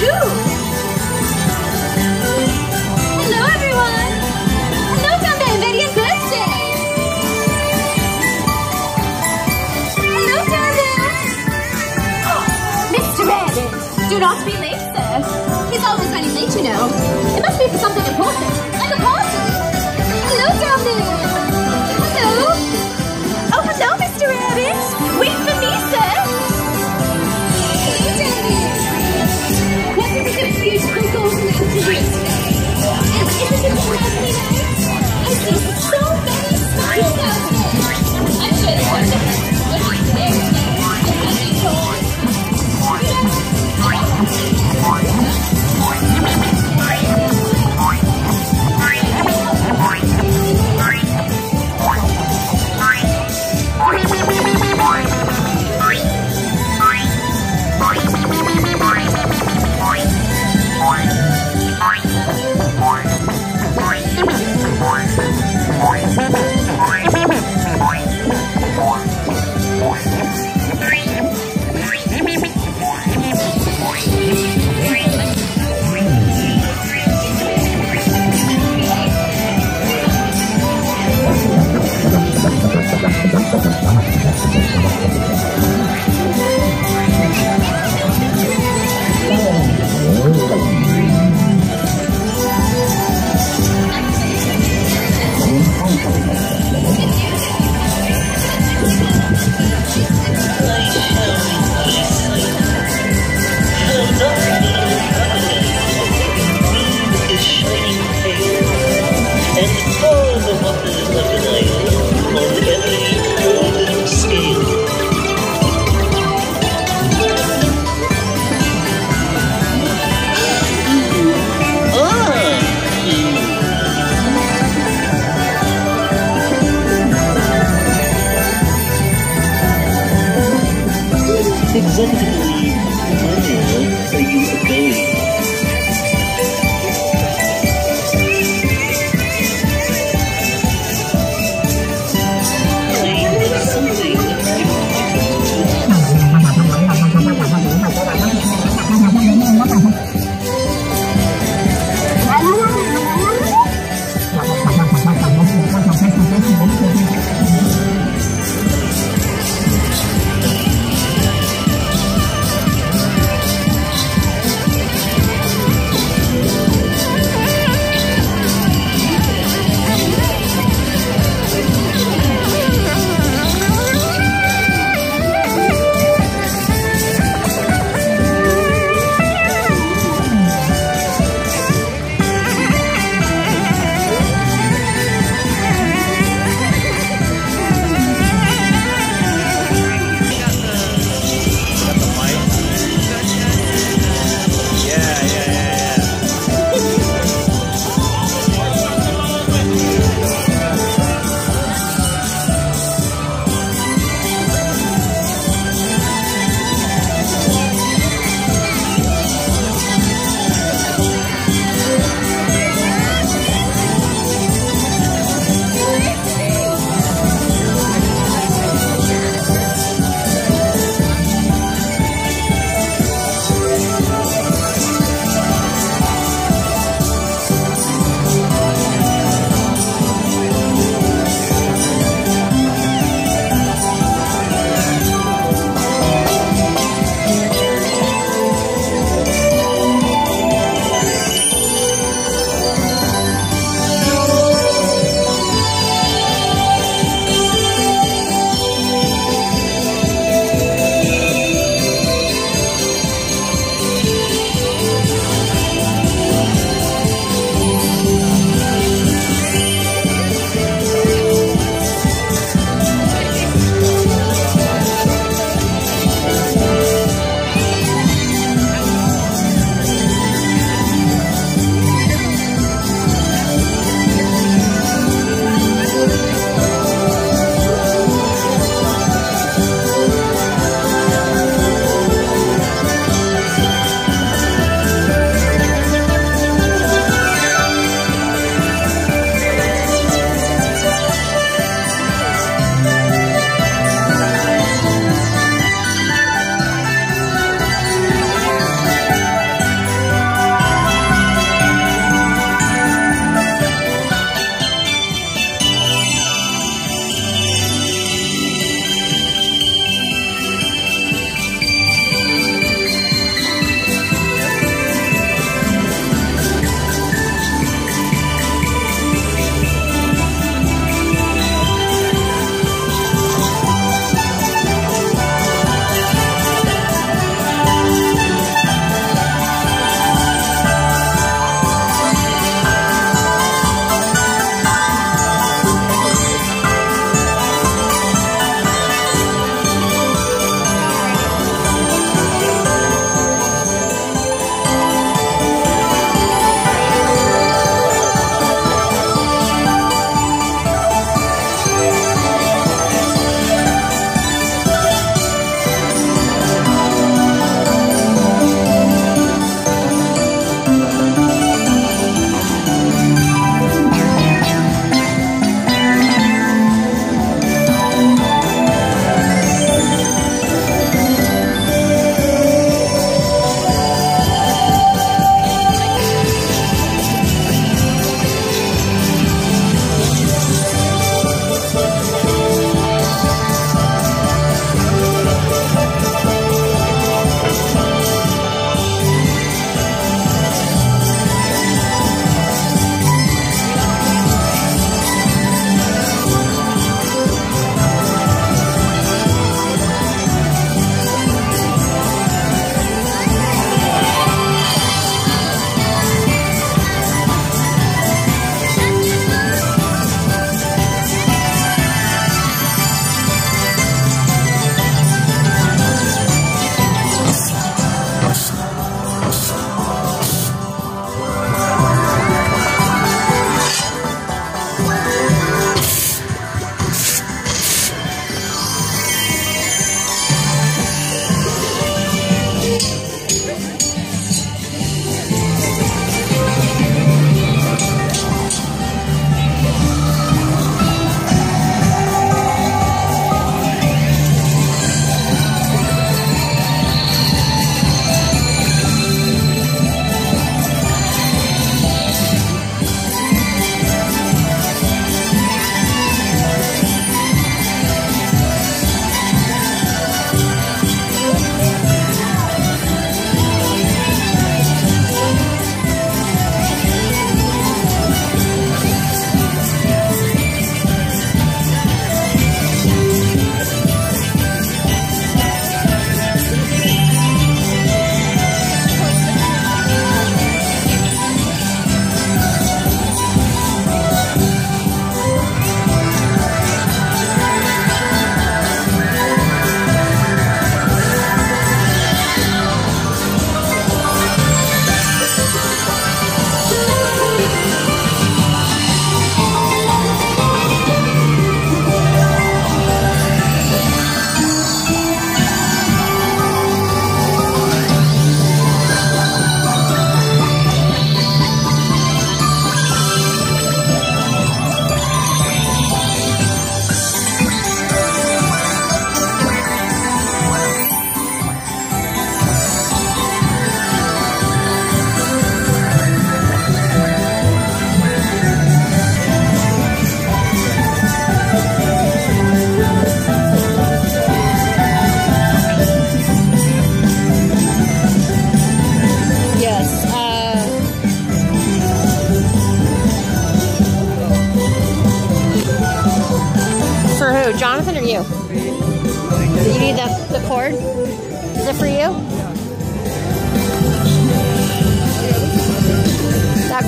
do? Hello, everyone. Welcome very good birthday. Hello, Tarzan. Mr. Rabbit, do not be late, sir. He's always running late, you know. It must be for something important, like a party. Hello, Tarzan.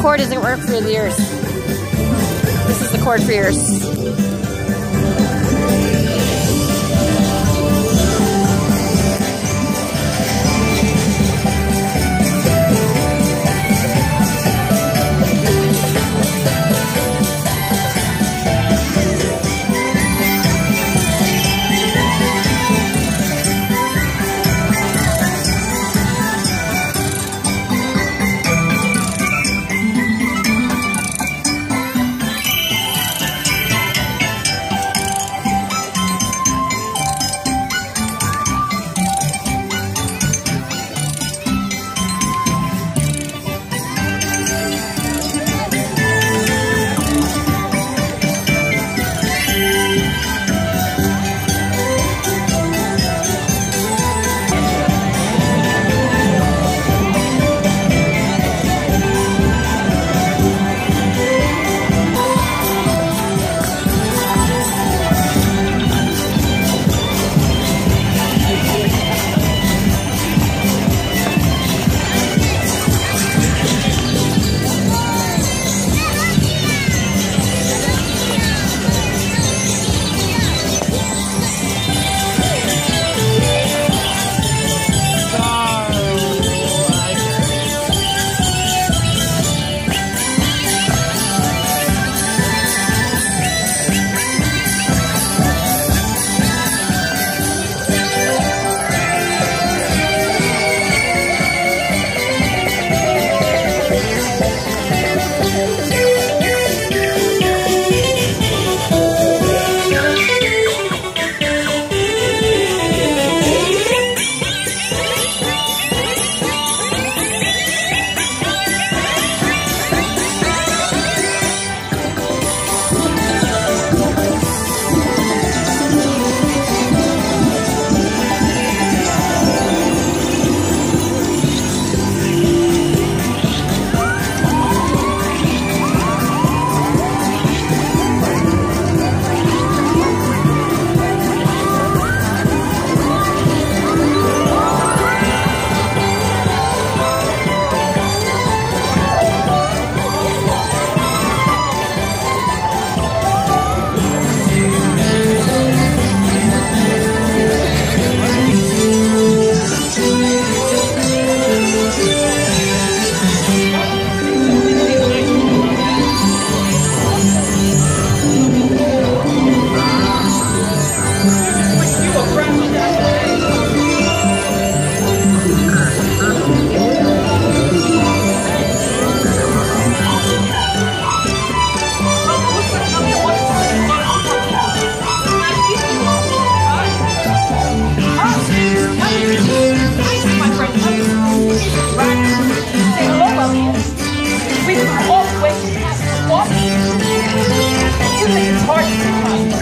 Cord doesn't work for yours. This is the cord for yours.